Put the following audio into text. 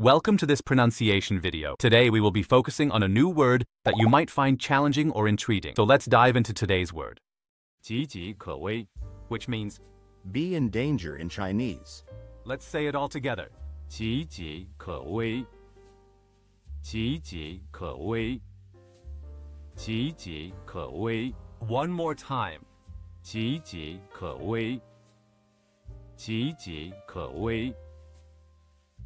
Welcome to this pronunciation video. Today we will be focusing on a new word that you might find challenging or intriguing. So let's dive into today's word, 岌岌可危， which means, Be in danger in Chinese. let's say it all together. 岌岌可危，岌岌可危，岌岌可危， One more time. 岌岌可危，岌岌可危，岌岌可危。